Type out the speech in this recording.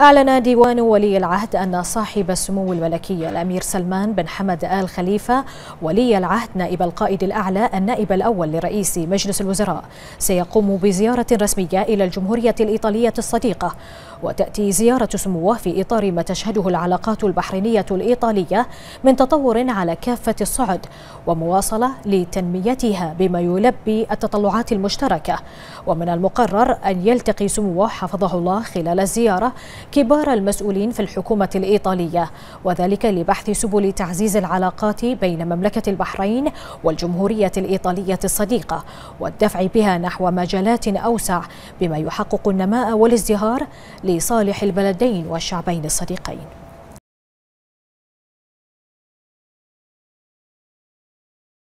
أعلن ديوان ولي العهد أن صاحب السمو الملكي الأمير سلمان بن حمد آل خليفة ولي العهد نائب القائد الأعلى النائب الأول لرئيس مجلس الوزراء. سيقوم بزيارة رسمية إلى الجمهورية الإيطالية الصديقة وتأتي زيارة سموه في إطار ما تشهده العلاقات البحرينية الإيطالية من تطور على كافة الصعد ومواصلة لتنميتها بما يلبي التطلعات المشتركة. ومن المقرر أن يلتقي سموه حفظه الله خلال الزيارة كبار المسؤولين في الحكومة الإيطالية وذلك لبحث سبل تعزيز العلاقات بين مملكة البحرين والجمهورية الإيطالية الصديقة والدفع بها نحو مجالات أوسع بما يحقق النماء والازدهار لصالح البلدين والشعبين الصديقين.